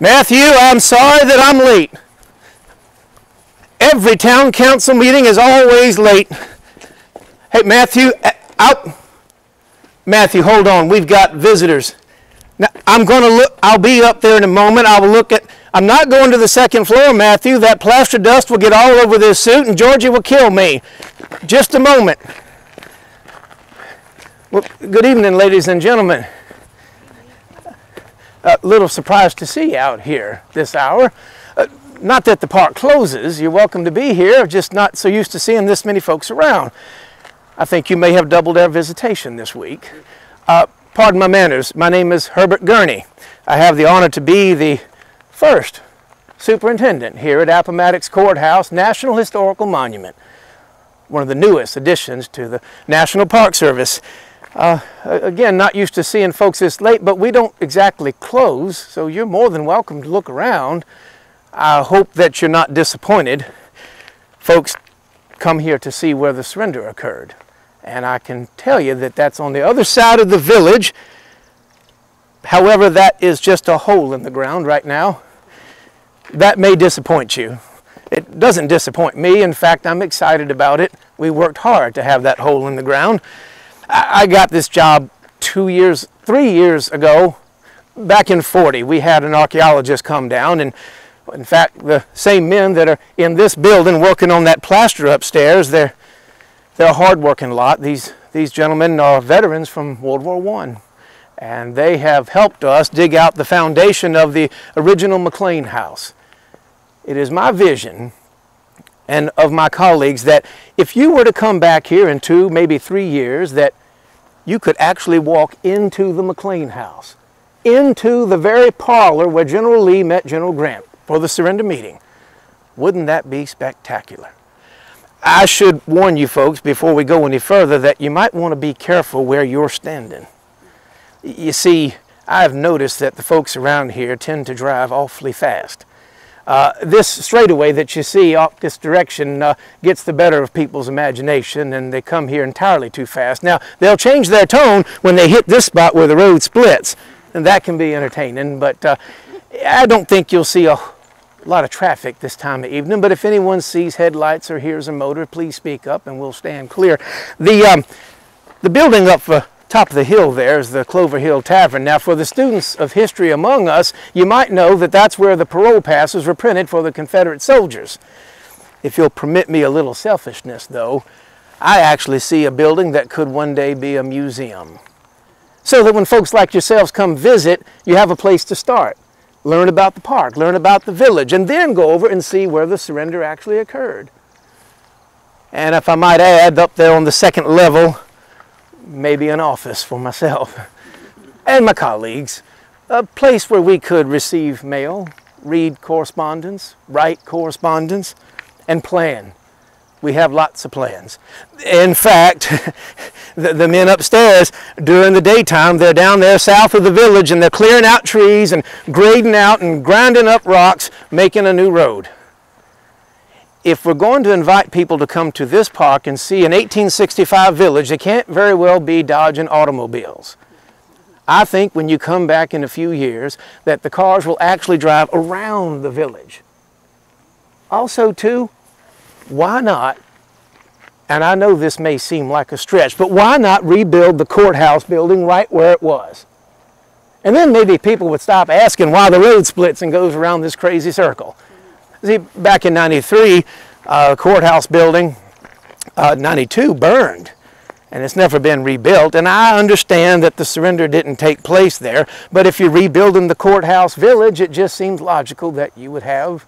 Matthew, I'm sorry that I'm late. Every town council meeting is always late. Hey, Matthew, uh, out. Matthew, hold on. We've got visitors. Now, I'm going to look, I'll be up there in a moment. I will look at, I'm not going to the second floor, Matthew. That plaster dust will get all over this suit and Georgie will kill me. Just a moment. Well, good evening, ladies and gentlemen a little surprised to see out here this hour. Uh, not that the park closes, you're welcome to be here, just not so used to seeing this many folks around. I think you may have doubled our visitation this week. Uh, pardon my manners, my name is Hubert Gurney. I have the honor to be the first superintendent here at Appomattox Courthouse National Historical Monument, one of the newest additions to the National Park Service. Uh, again, not used to seeing folks this late, but we don't exactly close, so you're more than welcome to look around. I hope that you're not disappointed. Folks come here to see where the surrender occurred. And I can tell you that that's on the other side of the village. However, that is just a hole in the ground right now. That may disappoint you. It doesn't disappoint me. In fact, I'm excited about it. We worked hard to have that hole in the ground. I got this job two years, three years ago, back in 40. We had an archaeologist come down and in fact, the same men that are in this building working on that plaster upstairs, they're, they're a hard-working lot. These, these gentlemen are veterans from World War I, and they have helped us dig out the foundation of the original McLean house. It is my vision and of my colleagues that if you were to come back here in two, maybe three years, that you could actually walk into the McLean house, into the very parlor where General Lee met General Grant for the surrender meeting. Wouldn't that be spectacular? I should warn you folks before we go any further that you might want to be careful where you're standing. You see, I've noticed that the folks around here tend to drive awfully fast. Uh, this straightaway that you see off this direction uh, gets the better of people's imagination and they come here entirely too fast. Now, they'll change their tone when they hit this spot where the road splits, and that can be entertaining, but uh, I don't think you'll see a lot of traffic this time of evening, but if anyone sees headlights or hears a motor, please speak up and we'll stand clear. The, um, the building up for top of the hill there is the Clover Hill Tavern. Now for the students of history among us, you might know that that's where the parole passes were printed for the Confederate soldiers. If you'll permit me a little selfishness though, I actually see a building that could one day be a museum. So that when folks like yourselves come visit, you have a place to start. Learn about the park, learn about the village, and then go over and see where the surrender actually occurred. And if I might add, up there on the second level, maybe an office for myself and my colleagues, a place where we could receive mail, read correspondence, write correspondence, and plan. We have lots of plans. In fact, the, the, men upstairs, during the daytime, they're down there south of the village and they're clearing out trees and grading out and grinding up rocks, making a new road if we're going to invite people to come to this park and see an 1865 village, they can't very well be dodging automobiles. I think when you come back in a few years that the cars will actually drive around the village. Also too, why not, and I know this may seem like a stretch, but why not rebuild the courthouse building right where it was? And then maybe people would stop asking why the road splits and goes around this crazy circle. See, back in 93, uh, courthouse building, uh, 92 burned and it's never been rebuilt. And I understand that the surrender didn't take place there, but if you're rebuilding the courthouse village, it just seems logical that you would have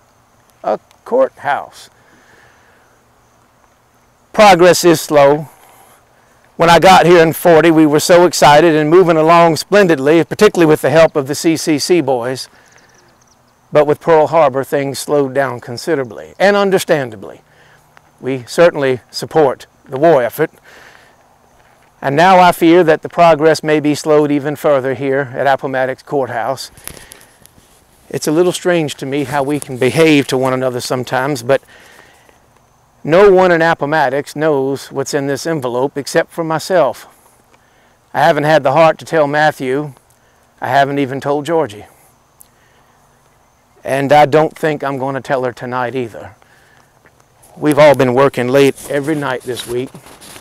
a courthouse. Progress is slow. When I got here in 40, we were so excited and moving along splendidly, particularly with the help of the CCC boys. But with Pearl Harbor, things slowed down considerably, and understandably. We certainly support the war effort. And now I fear that the progress may be slowed even further here at Appomattox Courthouse. It's a little strange to me how we can behave to one another sometimes, but no one in Appomattox knows what's in this envelope except for myself. I haven't had the heart to tell Matthew. I haven't even told Georgie. And I don't think I'm going to tell her tonight either. We've all been working late every night this week.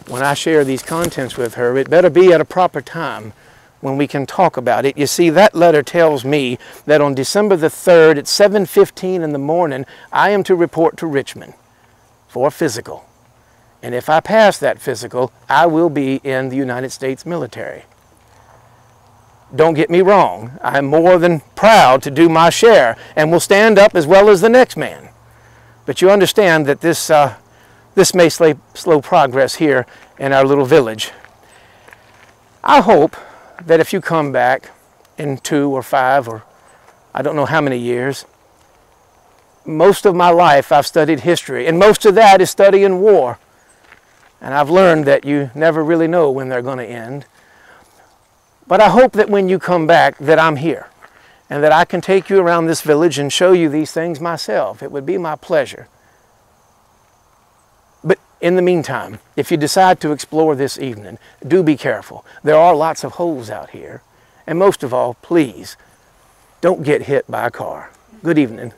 When I share these contents with her, it better be at a proper time when we can talk about it. You see, that letter tells me that on December the 3rd at 7.15 in the morning, I am to report to Richmond for a physical. And if I pass that physical, I will be in the United States military. Don't get me wrong, I'm more than proud to do my share and will stand up as well as the next man. But you understand that this, uh, this may slow, slow progress here in our little village. I hope that if you come back in two or five or I don't know how many years, most of my life I've studied history, and most of that is studying war. And I've learned that you never really know when they're going to end. But I hope that when you come back that I'm here and that I can take you around this village and show you these things myself. It would be my pleasure. But in the meantime, if you decide to explore this evening, do be careful. There are lots of holes out here. And most of all, please, don't get hit by a car. Good evening.